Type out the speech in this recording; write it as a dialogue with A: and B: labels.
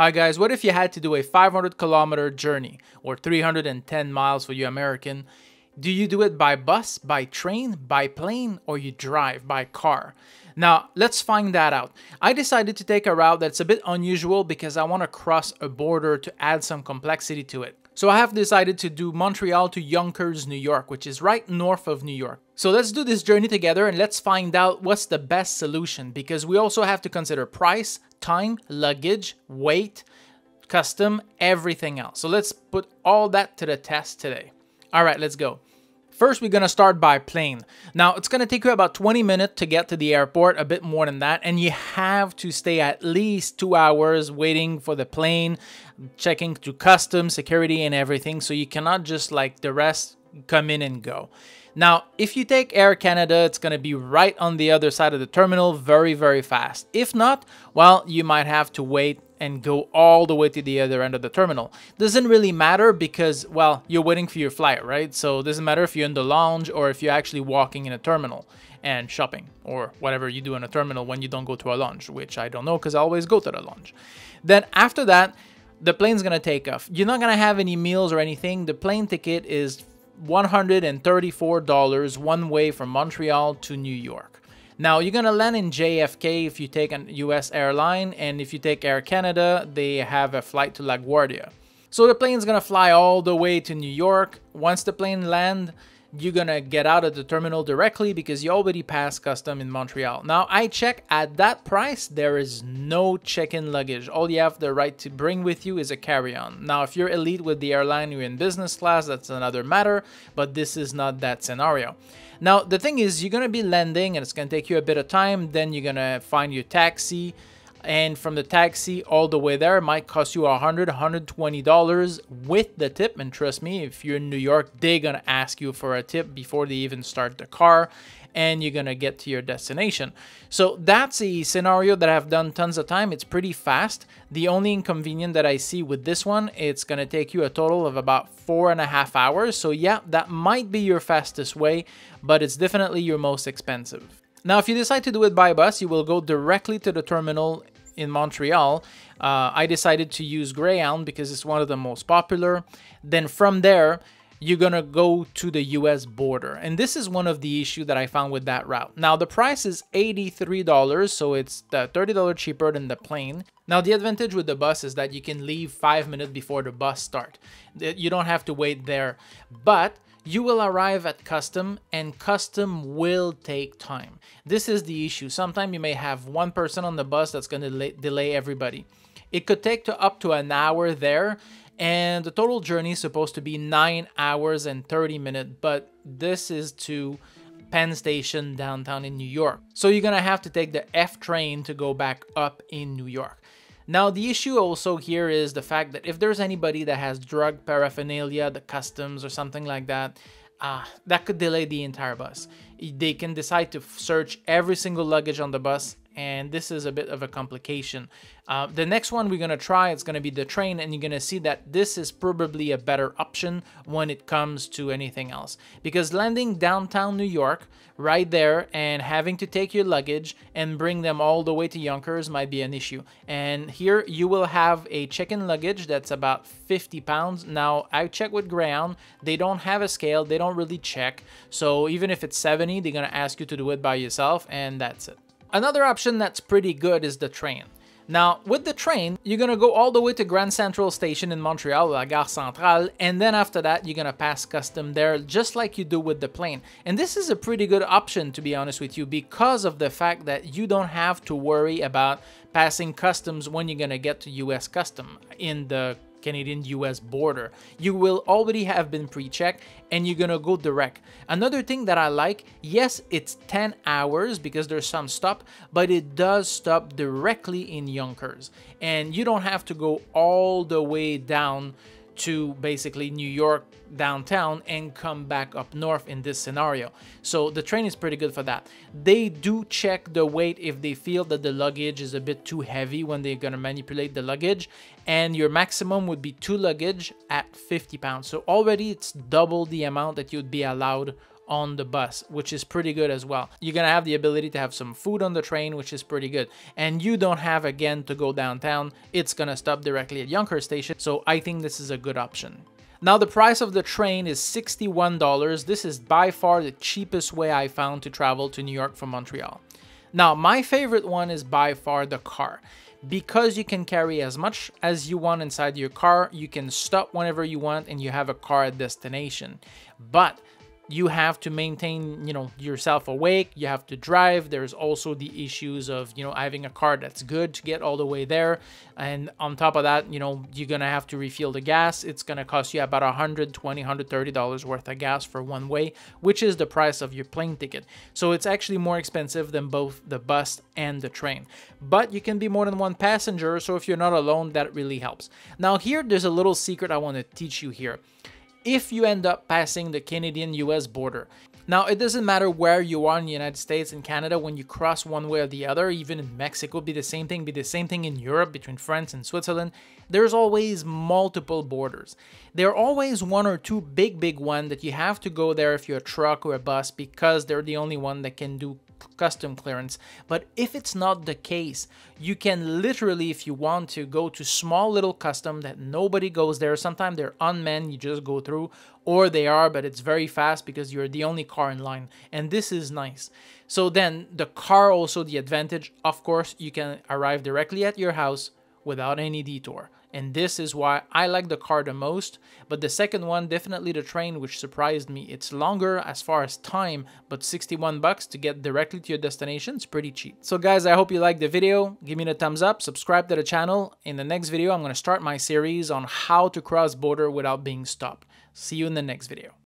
A: Hi guys, what if you had to do a 500 kilometer journey or 310 miles for you American? Do you do it by bus, by train, by plane, or you drive by car? Now, let's find that out. I decided to take a route that's a bit unusual because I want to cross a border to add some complexity to it. So I have decided to do Montreal to Yonkers, New York, which is right north of New York. So let's do this journey together and let's find out what's the best solution because we also have to consider price, time, luggage, weight, custom, everything else. So let's put all that to the test today. All right, let's go. First, we're gonna start by plane. Now, it's gonna take you about 20 minutes to get to the airport, a bit more than that, and you have to stay at least two hours waiting for the plane, checking to customs, security, and everything. So you cannot just like the rest come in and go. Now, if you take Air Canada, it's going to be right on the other side of the terminal very, very fast. If not, well, you might have to wait and go all the way to the other end of the terminal. Doesn't really matter because, well, you're waiting for your flight, right? So it doesn't matter if you're in the lounge or if you're actually walking in a terminal and shopping or whatever you do in a terminal when you don't go to a lounge, which I don't know because I always go to the lounge. Then after that, the plane's gonna take off. You're not gonna have any meals or anything. The plane ticket is $134 one way from Montreal to New York. Now you're gonna land in JFK if you take a US airline and if you take Air Canada, they have a flight to LaGuardia. So the plane's gonna fly all the way to New York. Once the plane land, you're gonna get out of the terminal directly because you already passed custom in Montreal. Now I check at that price, there is no check-in luggage. All you have the right to bring with you is a carry-on. Now if you're elite with the airline, you're in business class, that's another matter, but this is not that scenario. Now the thing is, you're gonna be landing and it's gonna take you a bit of time, then you're gonna find your taxi, and from the taxi all the way there might cost you 100 120 dollars with the tip. And trust me if you're in new york they're gonna ask you for a tip before they even start the car and you're gonna get to your destination. So that's a scenario that i've done tons of time. It's pretty fast. The only inconvenience that i see with this one it's gonna take you a total of about four and a half hours. So yeah that might be your fastest way but it's definitely your most expensive now, if you decide to do it by bus, you will go directly to the terminal in Montreal. Uh, I decided to use Greyhound because it's one of the most popular. Then from there, you're gonna go to the US border. And this is one of the issue that I found with that route. Now the price is $83, so it's $30 cheaper than the plane. Now the advantage with the bus is that you can leave five minutes before the bus start. You don't have to wait there. But you will arrive at custom and custom will take time. This is the issue. Sometimes you may have one person on the bus that's going to delay everybody. It could take to up to an hour there and the total journey is supposed to be 9 hours and 30 minutes, but this is to Penn Station downtown in New York. So you're gonna have to take the F train to go back up in New York. Now, the issue also here is the fact that if there's anybody that has drug paraphernalia, the customs or something like that, uh, that could delay the entire bus. They can decide to search every single luggage on the bus and this is a bit of a complication. Uh, the next one we're going to try going to be the train and you're going to see that this is probably a better option when it comes to anything else. Because landing downtown New York right there and having to take your luggage and bring them all the way to Yonkers might be an issue. And here you will have a check-in luggage that's about 50 pounds. Now I checked with Greyhound they don't have a scale. They don't really check. So even if it's 70 they're gonna ask you to do it by yourself and that's it Another option that's pretty good is the train. Now, with the train, you're gonna go all the way to Grand Central Station in Montreal, La Gare Centrale, and then after that, you're gonna pass custom there, just like you do with the plane. And this is a pretty good option, to be honest with you, because of the fact that you don't have to worry about passing customs when you're gonna get to US custom in the Canadian-US border. You will already have been pre-checked and you're gonna go direct. Another thing that I like, yes, it's 10 hours because there's some stop, but it does stop directly in Yonkers. And you don't have to go all the way down to basically New York downtown and come back up north in this scenario. So the train is pretty good for that. They do check the weight if they feel that the luggage is a bit too heavy when they're gonna manipulate the luggage and your maximum would be two luggage at 50 pounds. So already it's double the amount that you'd be allowed on the bus, which is pretty good as well. You're gonna have the ability to have some food on the train, which is pretty good. And you don't have again to go downtown. It's gonna stop directly at Yonkers Station. So I think this is a good option. Now the price of the train is $61. This is by far the cheapest way I found to travel to New York from Montreal. Now my favorite one is by far the car. Because you can carry as much as you want inside your car, you can stop whenever you want and you have a car at destination. But you have to maintain you know yourself awake you have to drive. There's also the issues of you know having a car that's good to get all the way there. And on top of that you know you're gonna have to refill the gas. It's gonna cost you about 120 130 dollars worth of gas for one way which is the price of your plane ticket. So it's actually more expensive than both the bus and the train. But you can be more than one passenger so if you're not alone that really helps. Now here there's a little secret i want to teach you here if you end up passing the Canadian-US border. Now, it doesn't matter where you are in the United States and Canada when you cross one way or the other, even in Mexico, be the same thing, be the same thing in Europe between France and Switzerland. There's always multiple borders. There are always one or two big, big one that you have to go there if you're a truck or a bus because they're the only one that can do custom clearance. But if it's not the case, you can literally, if you want to, go to small little custom that nobody goes there. Sometimes they're unmanned, you just go through, or they are, but it's very fast because you're the only car in line. And this is nice. So then the car also the advantage, of course, you can arrive directly at your house without any detour and this is why I like the car the most. But the second one, definitely the train, which surprised me. It's longer as far as time, but 61 bucks to get directly to your destination is pretty cheap. So guys, I hope you liked the video. Give me the thumbs up, subscribe to the channel. In the next video, I'm going to start my series on how to cross border without being stopped. See you in the next video.